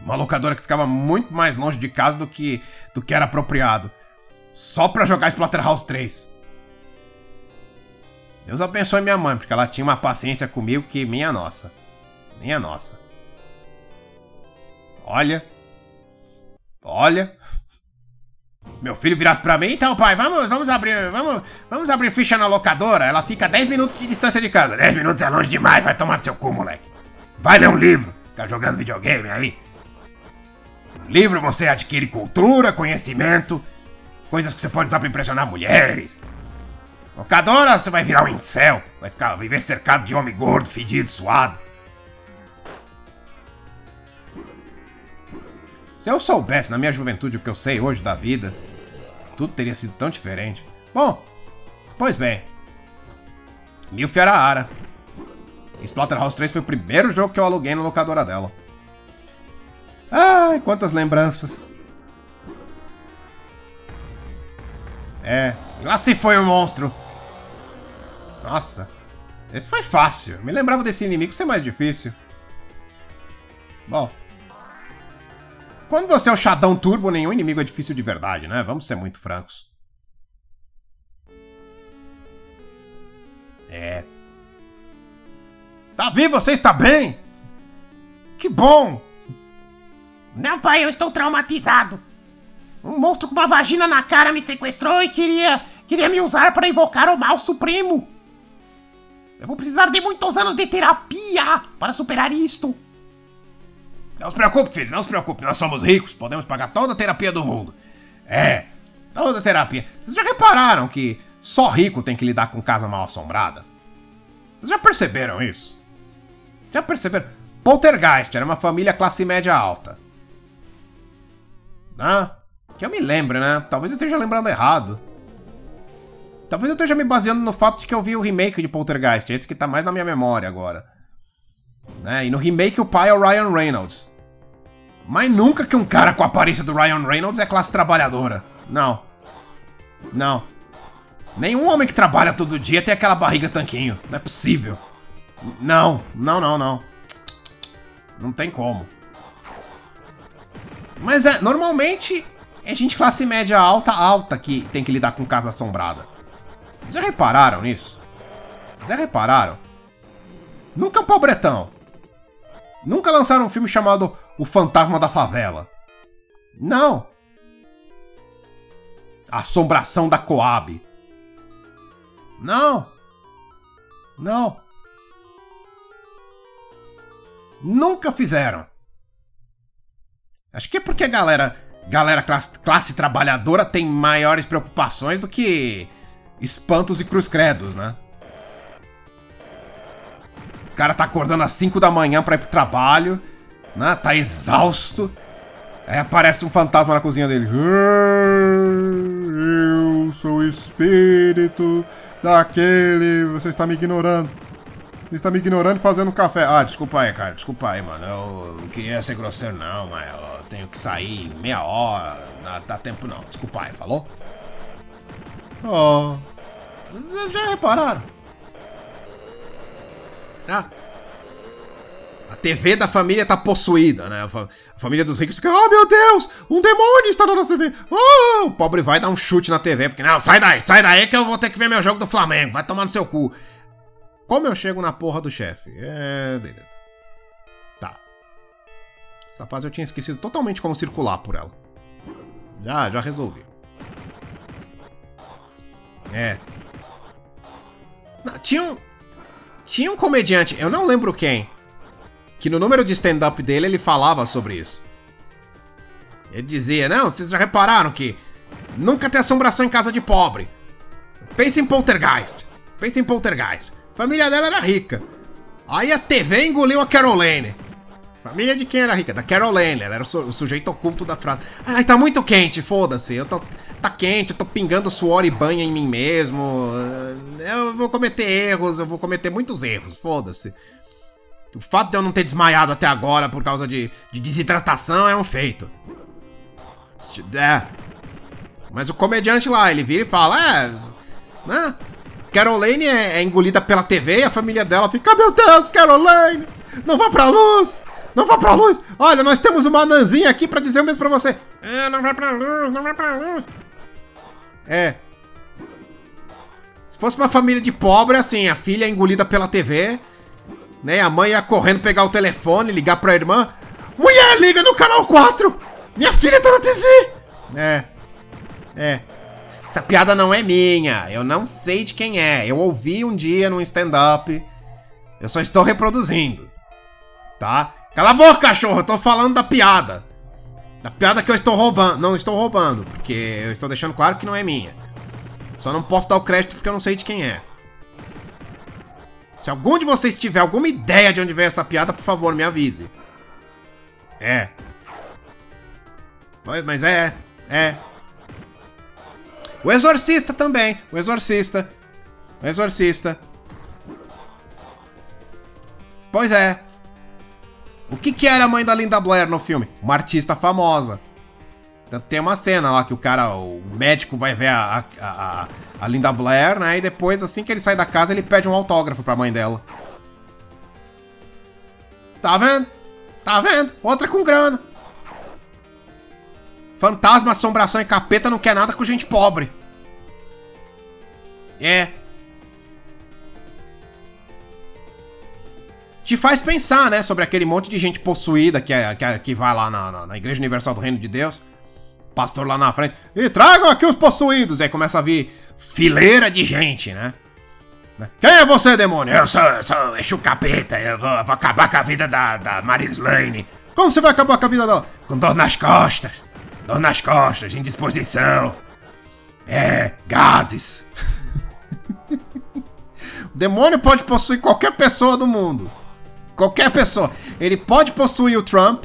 Uma locadora que ficava muito mais longe de casa do que, do que era apropriado. Só pra jogar Splatterhouse 3. Deus abençoe minha mãe, porque ela tinha uma paciência comigo que minha nossa. Minha nossa. Olha. Olha. Se meu filho virasse pra mim, então, pai, vamos, vamos abrir, vamos, vamos abrir ficha na locadora. Ela fica a 10 minutos de distância de casa. 10 minutos é longe demais, vai tomar seu cu, moleque. Vai ler um livro, ficar jogando videogame aí. No livro você adquire cultura, conhecimento, coisas que você pode usar pra impressionar mulheres. Locadora, você vai virar um incel, vai ficar, viver cercado de homem gordo, fedido, suado. Se eu soubesse na minha juventude o que eu sei hoje da vida, tudo teria sido tão diferente. Bom, pois bem. Milf Ara. Splatterhouse 3 foi o primeiro jogo que eu aluguei na locadora dela. Ai, quantas lembranças. É, lá se foi o um monstro. Nossa, esse foi fácil. Me lembrava desse inimigo ser mais difícil. Bom, quando você é o Shadão Turbo, nenhum inimigo é difícil de verdade, né? Vamos ser muito francos. É. Davi, você está bem? Que bom! Não, pai, eu estou traumatizado. Um monstro com uma vagina na cara me sequestrou e queria, queria me usar para invocar o mal supremo. Eu vou precisar de muitos anos de terapia para superar isto. Não se preocupe, filho, não se preocupe. Nós somos ricos, podemos pagar toda a terapia do mundo. É, toda a terapia. Vocês já repararam que só rico tem que lidar com casa mal assombrada? Vocês já perceberam isso? Já perceberam? Poltergeist era uma família classe média alta. Ah, que eu me lembre, né? Talvez eu esteja lembrando errado. Talvez eu esteja me baseando no fato de que eu vi o remake de Poltergeist, esse que tá mais na minha memória agora. Né? E no remake o pai é o Ryan Reynolds. Mas nunca que um cara com a aparência do Ryan Reynolds é classe trabalhadora. Não. Não. Nenhum homem que trabalha todo dia tem aquela barriga tanquinho. Não é possível. Não, não, não, não. Não tem como. Mas é, normalmente é gente classe média alta, alta que tem que lidar com casa assombrada. Já repararam nisso? Já repararam? Nunca é pobretão. Nunca lançaram um filme chamado O Fantasma da Favela. Não. Assombração da Coab. Não. Não. Nunca fizeram. Acho que é porque a galera, galera classe, classe trabalhadora tem maiores preocupações do que espantos e cruz credos, né? O cara tá acordando às 5 da manhã pra ir pro trabalho, né? Tá exausto. Aí aparece um fantasma na cozinha dele. Eu sou o espírito daquele. Você está me ignorando. Você está me ignorando e fazendo café. Ah, desculpa aí, cara. Desculpa aí, mano. Eu não queria ser grosseiro, não, mas eu tenho que sair meia hora. Não dá tempo, não. Desculpa aí, falou? Oh. Já repararam? Ah. A TV da família tá possuída, né? A família dos ricos fica, oh meu Deus, um demônio está na nossa TV. Oh! O pobre vai dar um chute na TV, porque não, sai daí, sai daí que eu vou ter que ver meu jogo do Flamengo, vai tomar no seu cu. Como eu chego na porra do chefe? É, beleza. Tá. Essa fase eu tinha esquecido totalmente como circular por ela. Já, já resolvi. É. Não, tinha um, tinha um comediante, eu não lembro quem, que no número de stand-up dele ele falava sobre isso. Ele dizia: Não, vocês já repararam que Nunca tem assombração em casa de pobre. Pensa em poltergeist. Pensa em poltergeist. A família dela era rica. Aí a TV engoliu a Caroline. Família de quem era rica? Da Caroline. Ela era o sujeito oculto da frase. Ai, tá muito quente, foda-se. Eu tô. Tá quente, eu tô pingando suor e banha em mim mesmo. Eu vou cometer erros, eu vou cometer muitos erros, foda-se. O fato de eu não ter desmaiado até agora por causa de, de desidratação é um feito. É. Mas o comediante lá, ele vira e fala: É. Né? Caroline é, é engolida pela TV e a família dela fica: Meu Deus, Caroline! Não vá pra luz! Não vá pra luz! Olha, nós temos uma nanzinha aqui pra dizer o mesmo pra você. É, não vai pra luz, não vai pra luz. É. Se fosse uma família de pobre, assim, a filha é engolida pela TV, né? A mãe ia correndo pegar o telefone, ligar pra irmã. Mulher, liga no canal 4! Minha filha tá na TV! É. É. Essa piada não é minha. Eu não sei de quem é. Eu ouvi um dia num stand-up. Eu só estou reproduzindo. Tá? Cala a boca, cachorro! Eu tô falando da piada. Da piada que eu estou roubando. Não estou roubando, porque eu estou deixando claro que não é minha. Só não posso dar o crédito porque eu não sei de quem é. Se algum de vocês tiver alguma ideia de onde veio essa piada, por favor, me avise. É. Mas é, é. O Exorcista também. O Exorcista. O Exorcista. Pois é. O que, que era a mãe da Linda Blair no filme? Uma artista famosa. Então, tem uma cena lá que o cara, o médico vai ver a, a, a, a Linda Blair, né? E depois, assim que ele sai da casa, ele pede um autógrafo pra mãe dela. Tá vendo? Tá vendo? Outra com grana. Fantasma, assombração e capeta não quer nada com gente pobre. É. te faz pensar, né, sobre aquele monte de gente possuída que, é, que, é, que vai lá na, na, na, Igreja Universal do Reino de Deus. Pastor lá na frente. E tragam aqui os possuídos. Aí começa a vir fileira de gente, né? Quem é você, demônio? Eu sou, eu sou Exu Capeta. Eu vou, vou, acabar com a vida da, da Maris Lane. Como você vai acabar com a vida dela? Com dor nas costas. Dor nas costas, indisposição. É, gases. (laughs) o demônio pode possuir qualquer pessoa do mundo. Qualquer pessoa. Ele pode possuir o Trump,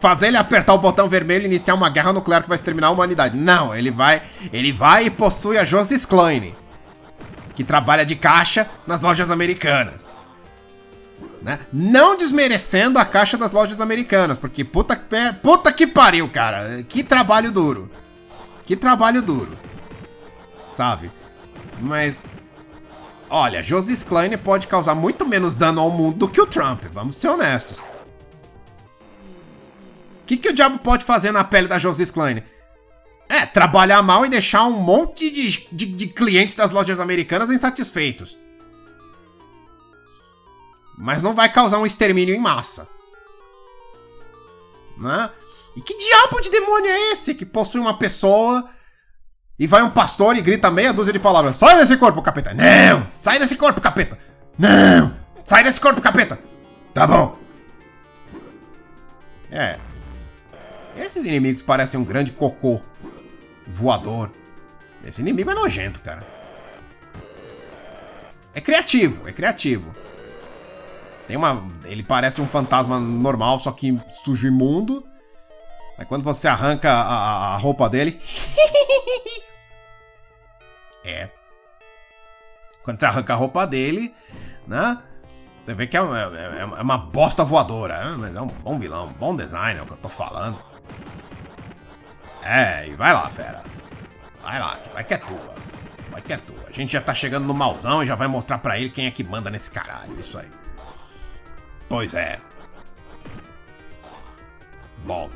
fazer ele apertar o botão vermelho e iniciar uma guerra nuclear que vai exterminar a humanidade. Não, ele vai, ele vai e possui a Josis Klein, que trabalha de caixa nas lojas americanas. Né? Não desmerecendo a caixa das lojas americanas, porque puta, puta que pariu, cara. Que trabalho duro. Que trabalho duro. Sabe? Mas Olha, Josis Klein pode causar muito menos dano ao mundo do que o Trump, vamos ser honestos. O que, que o diabo pode fazer na pele da Josis Klein? É, trabalhar mal e deixar um monte de, de, de clientes das lojas americanas insatisfeitos. Mas não vai causar um extermínio em massa. Né? E que diabo de demônio é esse que possui uma pessoa e vai um pastor e grita meia dúzia de palavras: Sai desse corpo, capeta! Não! Sai desse corpo, capeta! Não! Sai desse corpo, capeta! Tá bom. É. Esses inimigos parecem um grande cocô voador. Esse inimigo é nojento, cara. É criativo, é criativo. Tem uma. Ele parece um fantasma normal, só que sujo imundo. Aí quando você arranca a, a roupa dele. (laughs) é. Quando você arranca a roupa dele, né? Você vê que é uma, é, é uma bosta voadora, né? mas é um bom vilão, um bom design, é o que eu tô falando. É, e vai lá, fera. Vai lá, vai que é tua. Vai que é tua. A gente já tá chegando no malzão e já vai mostrar pra ele quem é que manda nesse caralho. Isso aí. Pois é. Bom.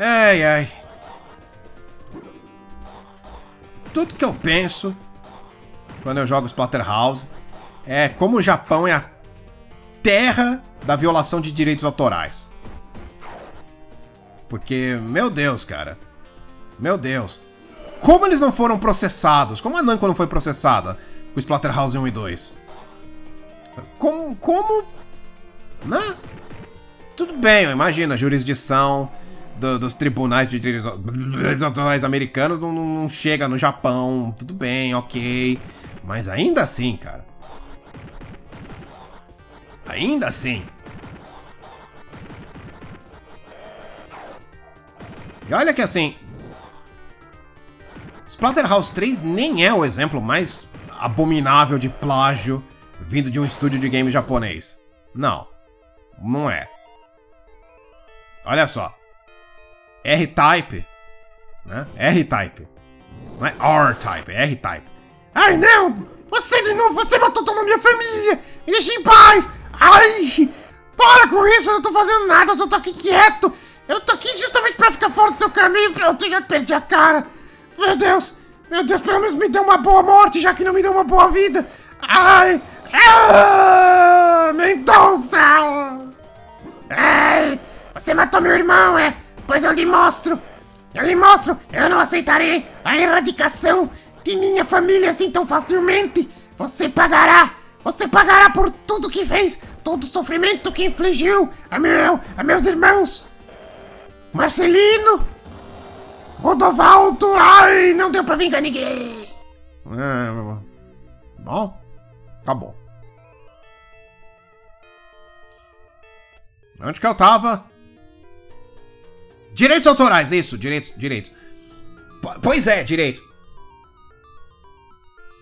Ai, ai. Tudo que eu penso quando eu jogo Splatterhouse é como o Japão é a terra da violação de direitos autorais. Porque, meu Deus, cara. Meu Deus. Como eles não foram processados? Como a Namco não foi processada com Splatterhouse 1 e 2? Como. Como. Né? Tudo bem, imagina, jurisdição do- dos tribunais de direitos americanos não- não chega no Japão. Tudo bem, ok. Mas ainda assim, cara. Ainda assim. E olha que assim. Splatterhouse 3 nem é o exemplo mais abominável de plágio vindo de um estúdio de game japonês. Não. Não é. Olha só. R-Type. Né? R-Type. Não é R-Type, é R-Type. Ai, não! Você de novo, você matou toda a minha família! Me deixa em paz! Ai! Para com isso, eu não tô fazendo nada, eu só tô aqui quieto! Eu tô aqui justamente pra ficar fora do seu caminho, pronto, eu já perdi a cara! Meu Deus! Meu Deus, pelo menos me dê uma boa morte, já que não me deu uma boa vida! Ai! Ah, Mendonça! Ai! Você matou meu irmão, é? Pois eu lhe mostro! Eu lhe mostro! Eu não aceitarei a erradicação de minha família assim tão facilmente! Você pagará! Você pagará por tudo que fez! Todo o sofrimento que infligiu a, meu, a meus irmãos! Marcelino! Rodovaldo! Ai, não deu pra vingar ninguém! É, bom, acabou. Onde que eu tava? Direitos autorais, isso, direitos, direitos. Po- pois é, direitos.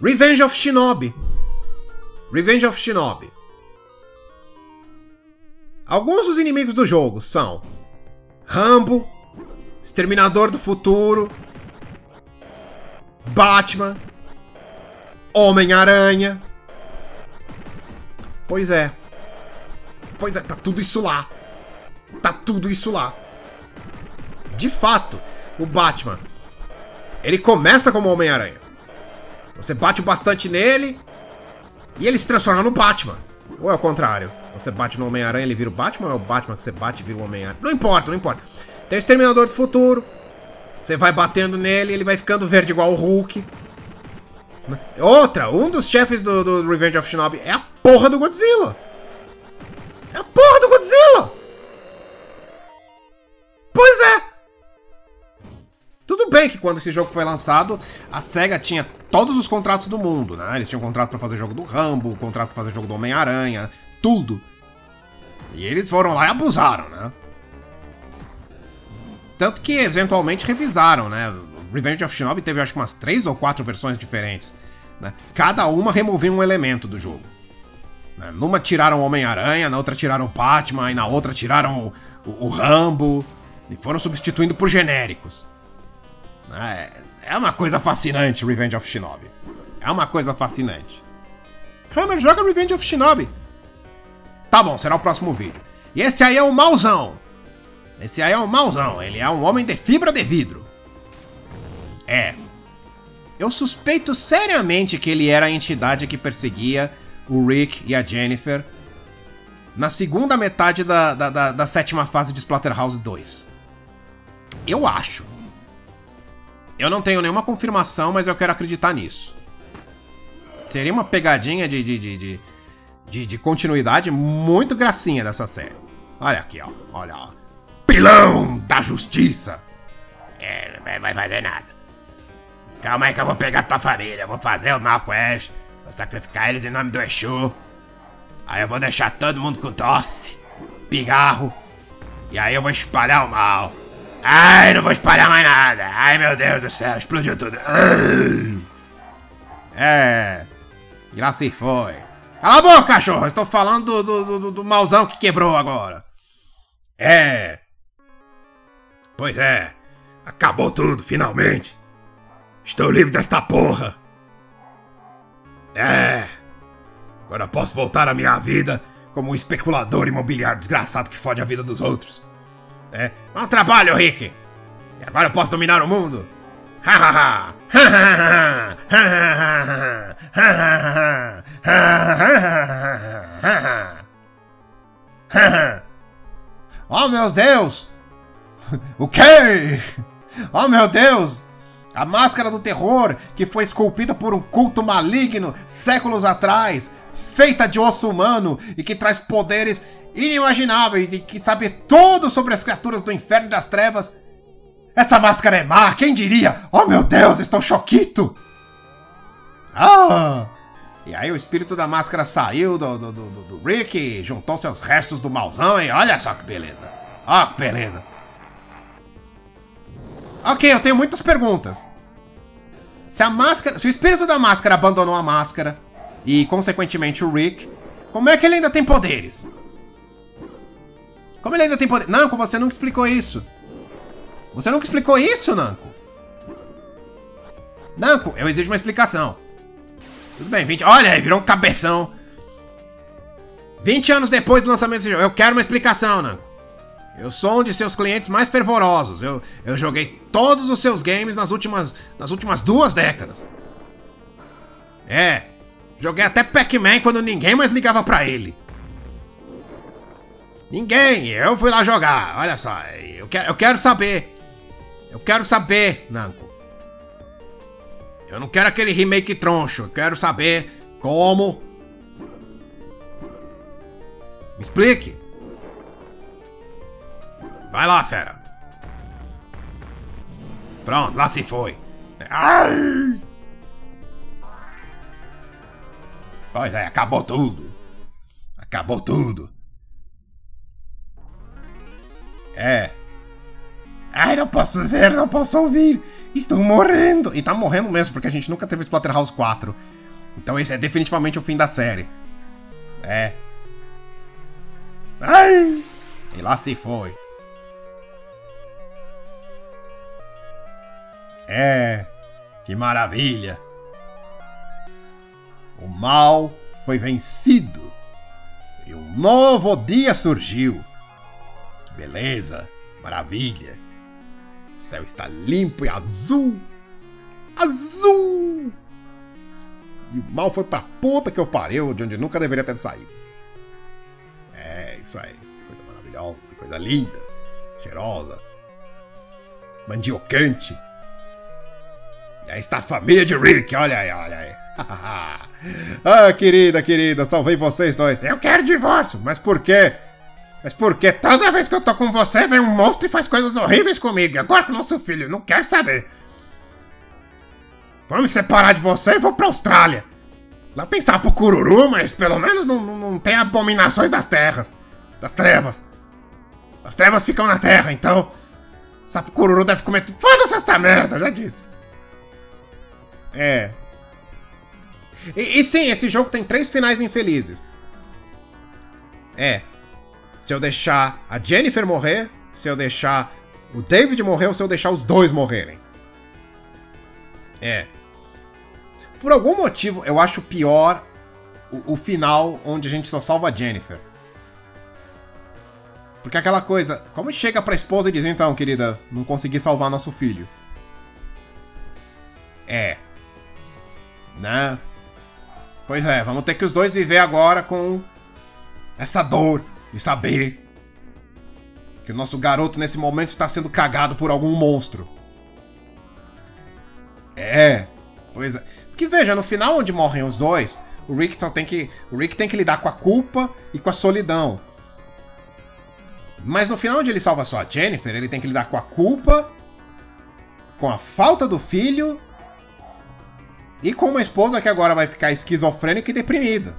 Revenge of Shinobi. Revenge of Shinobi. Alguns dos inimigos do jogo são Rambo, Exterminador do Futuro, Batman, Homem-Aranha. Pois é. Pois é, tá tudo isso lá. Tá tudo isso lá. De fato, o Batman. Ele começa como Homem-Aranha. Você bate o bastante nele e ele se transforma no Batman. Ou é o contrário? Você bate no Homem-Aranha ele vira o Batman ou é o Batman que você bate e vira o Homem-Aranha? Não importa, não importa. Tem o Exterminador do Futuro. Você vai batendo nele, ele vai ficando verde igual o Hulk. Outra, um dos chefes do, do Revenge of Shinobi é a porra do Godzilla. É a porra do Godzilla. Pois é. Tudo bem que quando esse jogo foi lançado, a SEGA tinha todos os contratos do mundo, né? Eles tinham contrato pra fazer jogo do Rambo, contrato pra fazer jogo do Homem-Aranha, tudo. E eles foram lá e abusaram, né? Tanto que eventualmente revisaram, né? Revenge of Shinobi teve acho que umas três ou quatro versões diferentes. Né? Cada uma removia um elemento do jogo. Né? Numa tiraram o Homem-Aranha, na outra tiraram o Batman, e na outra tiraram o, o- o Rambo. E foram substituindo por genéricos. É, é uma coisa fascinante Revenge of Shinobi. É uma coisa fascinante. Hammer, joga Revenge of Shinobi. Tá bom, será o próximo vídeo. E esse aí é o mauzão. Esse aí é um mauzão. Ele é um homem de fibra de vidro. É. Eu suspeito seriamente que ele era a entidade que perseguia o Rick e a Jennifer na segunda metade da, da, da- da sétima fase de Splatterhouse 2. Eu acho. Eu não tenho nenhuma confirmação, mas eu quero acreditar nisso. Seria uma pegadinha de, de, de, de, de- de continuidade muito gracinha dessa série. Olha aqui, ó. Olha, ó. Pilão da Justiça. É, não vai fazer nada. Calma aí que eu vou pegar tua família, eu vou fazer o mal com eles, vou sacrificar eles em nome do Exu. Aí eu vou deixar todo mundo com tosse, pigarro, e aí eu vou espalhar o mal. Ai, não vou espalhar mais nada. Ai, meu Deus do céu, explodiu tudo. É. E lá se foi. Cala a boca, cachorro! Estou falando do, do, do, do mauzão que quebrou agora. É. Pois é. Acabou tudo, finalmente. Estou livre desta porra. É. Agora posso voltar à minha vida como um especulador imobiliário desgraçado que fode a vida dos outros. É. Bom trabalho, Rick! E agora eu posso dominar o mundo! Oh meu Deus! O quê? Oh meu Deus! A máscara do terror que foi esculpida por um culto maligno séculos atrás, feita de osso humano e que traz poderes inimagináveis e que saber tudo sobre as criaturas do inferno e das trevas. Essa máscara é má, quem diria? Oh meu Deus, estou choquito! Ah! E aí o espírito da máscara saiu do, do, do, do Rick juntou-se aos restos do malzão e olha só que beleza. Ó que beleza. Ok, eu tenho muitas perguntas. Se a máscara. Se o espírito da máscara abandonou a máscara, e consequentemente o Rick, como é que ele ainda tem poderes? Como ele ainda tem poder? Nanko, você nunca explicou isso. Você nunca explicou isso, Nanko? Nanko, eu exijo uma explicação. Tudo bem, 20. Olha aí, virou um cabeção. 20 anos depois do lançamento desse jogo, eu quero uma explicação, Nanko. Eu sou um de seus clientes mais fervorosos. Eu, eu joguei todos os seus games nas últimas, nas últimas duas décadas. É, joguei até Pac-Man quando ninguém mais ligava pra ele. Ninguém, eu fui lá jogar. Olha só, eu quero, eu quero saber. Eu quero saber, Nanko. Eu não quero aquele remake troncho. Eu quero saber como. Me explique. Vai lá, fera. Pronto, lá se foi. Ai! Pois é, acabou tudo. Acabou tudo. É. Ai, não posso ver, não posso ouvir. Estou morrendo. E tá morrendo mesmo, porque a gente nunca teve Splatterhouse 4. Então esse é definitivamente o fim da série. É. Ai! E lá se foi. É. Que maravilha. O mal foi vencido. E um novo dia surgiu. Beleza, maravilha. O céu está limpo e azul. Azul! E o mal foi pra puta que eu pariu, de onde nunca deveria ter saído. É, isso aí. Coisa maravilhosa, coisa linda, cheirosa, mandiocante. E aí está a família de Rick, olha aí, olha aí. (laughs) ah, querida, querida, salvei vocês dois. Eu quero divórcio, mas por quê? Mas por quê? Toda vez que eu tô com você, vem um monstro e faz coisas horríveis comigo. Agora com o nosso filho, não quero saber. Vou me separar de você e vou pra Austrália. Lá tem sapo cururu, mas pelo menos não, não, não tem abominações das terras. Das trevas. As trevas ficam na terra, então. Sapo cururu deve comer tudo. Foda-se essa merda, já disse. É. E, e sim, esse jogo tem três finais infelizes. É. Se eu deixar a Jennifer morrer, se eu deixar o David morrer ou se eu deixar os dois morrerem. É. Por algum motivo, eu acho pior o, o final onde a gente só salva a Jennifer. Porque aquela coisa, como chega pra esposa e diz, então, querida, não consegui salvar nosso filho. É. Né? Pois é, vamos ter que os dois viver agora com essa dor e saber que o nosso garoto nesse momento está sendo cagado por algum monstro. É, pois é. Porque veja, no final onde morrem os dois, o Rick só tem que, o Rick tem que lidar com a culpa e com a solidão. Mas no final onde ele salva só a Jennifer, ele tem que lidar com a culpa, com a falta do filho e com uma esposa que agora vai ficar esquizofrênica e deprimida.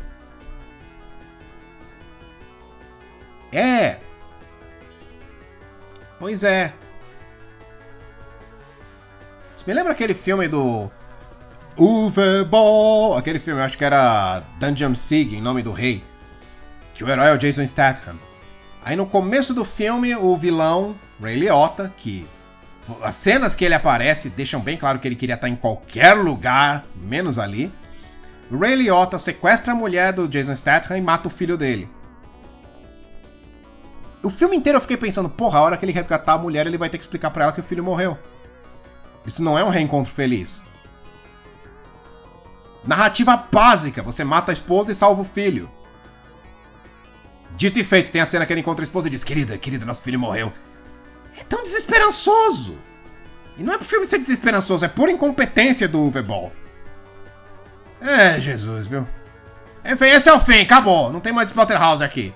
É. Pois é. Você me lembra aquele filme do Uwe Ball? Aquele filme, acho que era Dungeon Siege, em nome do rei. Que o herói é o Jason Statham. Aí no começo do filme, o vilão, Ray Liotta, que as cenas que ele aparece deixam bem claro que ele queria estar em qualquer lugar, menos ali. Ray Liotta sequestra a mulher do Jason Statham e mata o filho dele. O filme inteiro eu fiquei pensando, porra, a hora que ele resgatar a mulher, ele vai ter que explicar para ela que o filho morreu. Isso não é um reencontro feliz. Narrativa básica, você mata a esposa e salva o filho. Dito e feito, tem a cena que ele encontra a esposa e diz: Querida, querida, nosso filho morreu é tão desesperançoso. E não é pro filme ser desesperançoso, é por incompetência do Uwe É, Jesus, viu? Enfim, esse é o fim, acabou. Não tem mais Splatterhouse aqui.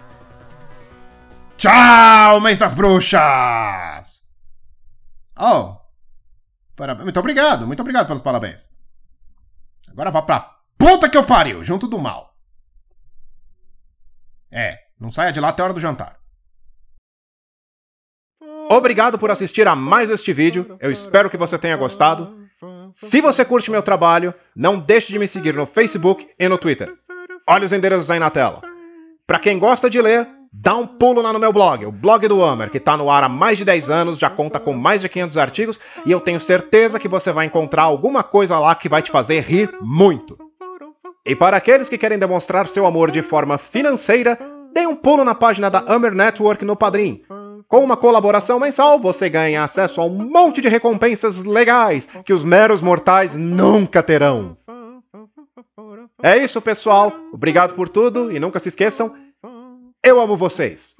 Tchau, mês das bruxas! Oh, parabéns. Muito obrigado, muito obrigado pelos parabéns. Agora vá pra puta que eu pariu, junto do mal. É, não saia de lá até a hora do jantar. Obrigado por assistir a mais este vídeo. Eu espero que você tenha gostado. Se você curte meu trabalho, não deixe de me seguir no Facebook e no Twitter. Olha os endereços aí na tela. Para quem gosta de ler, dá um pulo lá no meu blog, o blog do Hammer, que está no ar há mais de 10 anos, já conta com mais de 500 artigos e eu tenho certeza que você vai encontrar alguma coisa lá que vai te fazer rir muito. E para aqueles que querem demonstrar seu amor de forma financeira, dê um pulo na página da Hammer Network no Padrim. Com uma colaboração mensal, você ganha acesso a um monte de recompensas legais que os meros mortais nunca terão. É isso, pessoal. Obrigado por tudo e nunca se esqueçam, eu amo vocês!